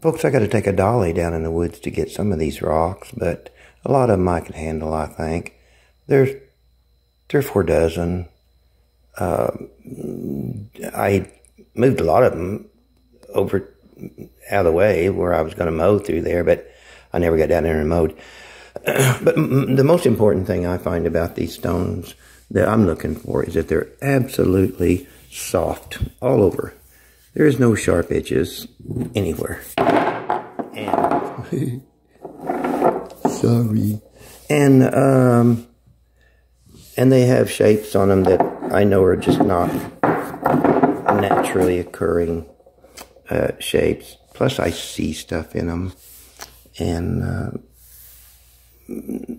Folks, I got to take a dolly down in the woods to get some of these rocks, but a lot of them I can handle, I think. There's three or four dozen. Uh, I moved a lot of them over out of the way where I was going to mow through there, but I never got down there and mowed. but the most important thing I find about these stones that I'm looking for is that they're absolutely soft all over. There is no sharp edges anywhere. And sorry. And um and they have shapes on them that I know are just not naturally occurring uh, shapes. Plus, I see stuff in them, and uh,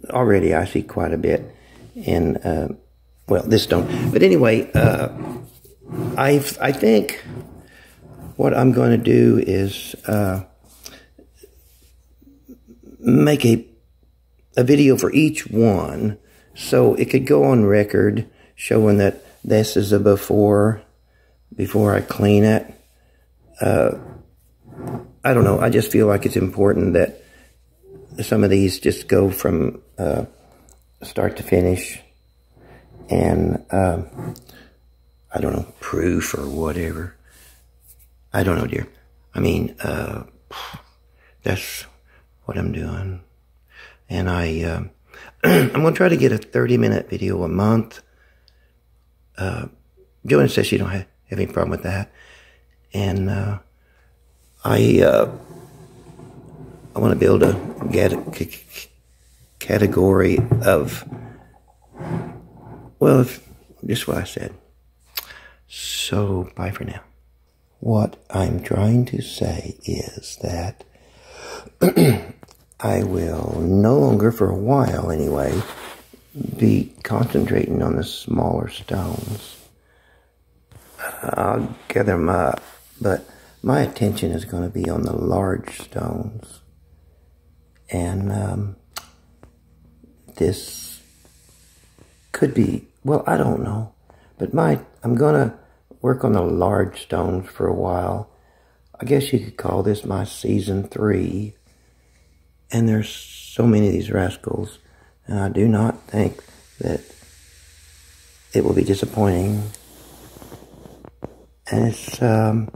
already I see quite a bit in uh, well this stone. But anyway, uh, I I think what I'm going to do is uh, make a a video for each one so it could go on record showing that this is a before before I clean it. Uh, I don't know. I just feel like it's important that some of these just go from uh, start to finish and uh, I don't know, proof or whatever. I don't know, dear. I mean, uh, that's what I'm doing. And I, uh, I'm going to try to get a 30 minute video a month. Uh, Joanne says she don't have, have any problem with that. And, uh, I, uh, I want to build a category of, well, just what I said. So, bye for now. What I'm trying to say is that I will no longer, for a while anyway, be concentrating on the smaller stones. I'll gather them up, but my attention is going to be on the large stones. And um, this could be, well, I don't know, but my I'm going to work on the large stones for a while. I guess you could call this my season three. And there's so many of these rascals, and I do not think that it will be disappointing. And it's um,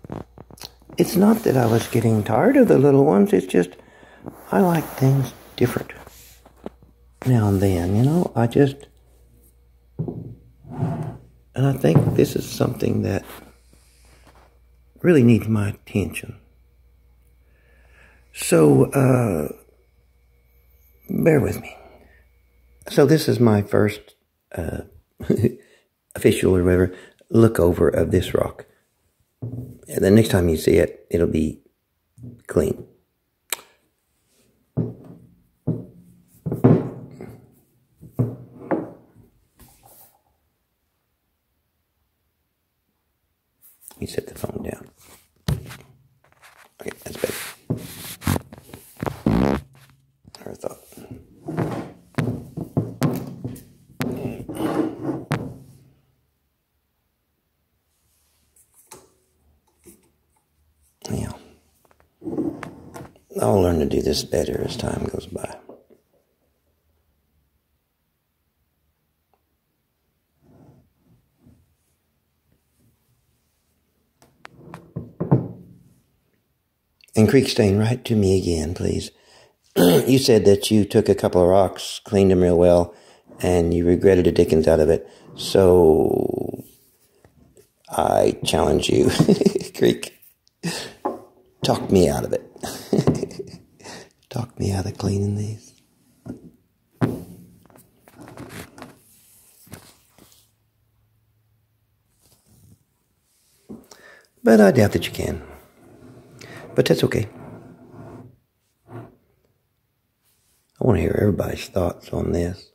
it's not that I was getting tired of the little ones. It's just I like things different now and then. You know, I just and I think this is something that really needs my attention. So, uh, bear with me. So this is my first uh, official or whatever look over of this rock. And the next time you see it, it'll be clean. You set the phone down. Okay, that's better. I thought. Yeah. I'll learn to do this better as time goes by. And Creekstain, write to me again, please. you said that you took a couple of rocks, cleaned them real well, and you regretted the dickens out of it. So I challenge you, Creek. Talk me out of it. Talk me out of cleaning these. But I doubt that you can. But that's okay. I want to hear everybody's thoughts on this.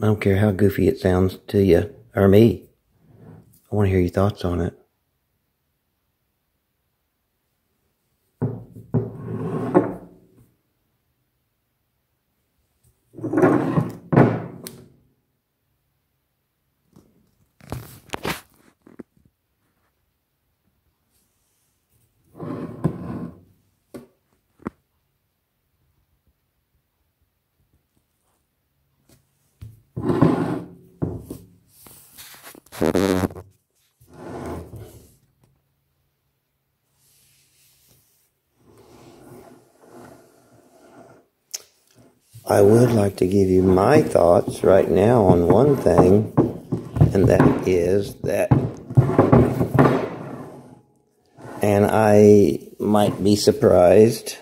I don't care how goofy it sounds to you or me. I want to hear your thoughts on it. I would like to give you my thoughts right now on one thing, and that is that, and I might be surprised.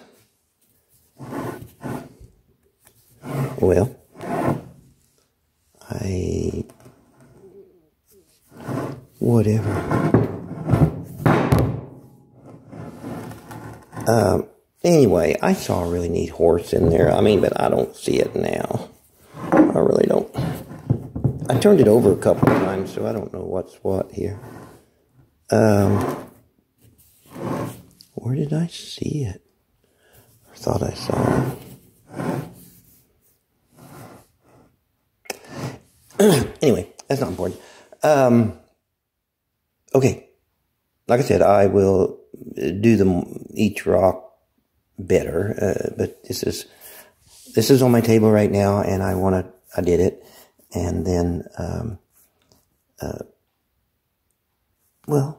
Well, I, whatever. Um, Anyway, I saw a really neat horse in there. I mean, but I don't see it now. I really don't. I turned it over a couple of times, so I don't know what's what here. Um, where did I see it? I thought I saw it. anyway, that's not important. Um, okay. Like I said, I will do them each rock better. Uh, but this is this is on my table right now, and I want to. I did it, and then, um, uh, well,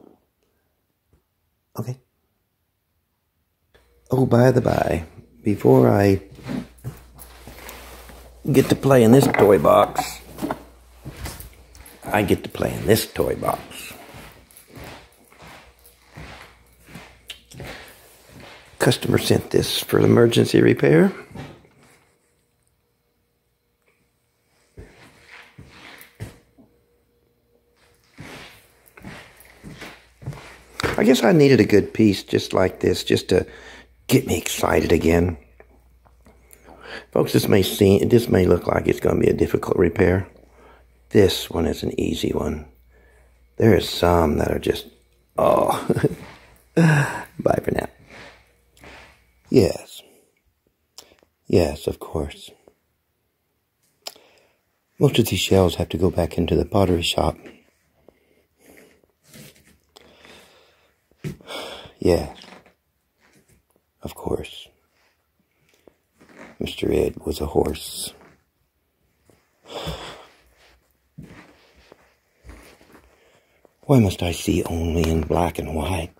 okay. Oh, by the by, before I get to play in this toy box, I get to play in this toy box. Customer sent this for emergency repair. I guess I needed a good piece just like this just to get me excited again. Folks, this may seem, this may look like it's going to be a difficult repair. This one is an easy one. There are some that are just, oh. Bye for now. Yes. Yes, of course. Most of these shells have to go back into the pottery shop. Yes. Of course. Mr. Ed was a horse. Why must I see only in black and white?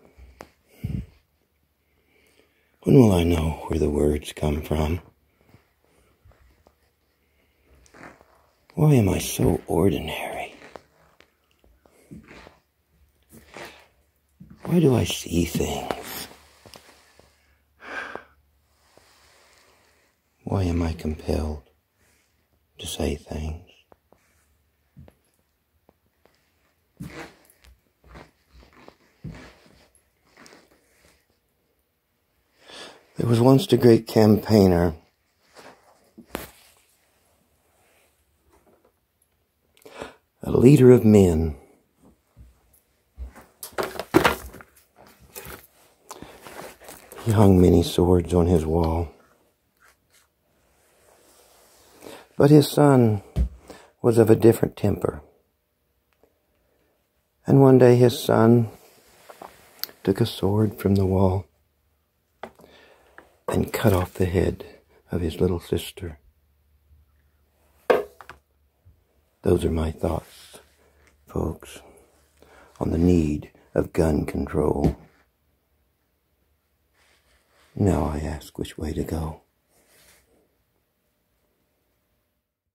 When will I know where the words come from? Why am I so ordinary? Why do I see things? Why am I compelled to say things? There was once a great campaigner. A leader of men. He hung many swords on his wall. But his son was of a different temper. And one day his son took a sword from the wall and cut off the head of his little sister. Those are my thoughts, folks, on the need of gun control. Now I ask which way to go.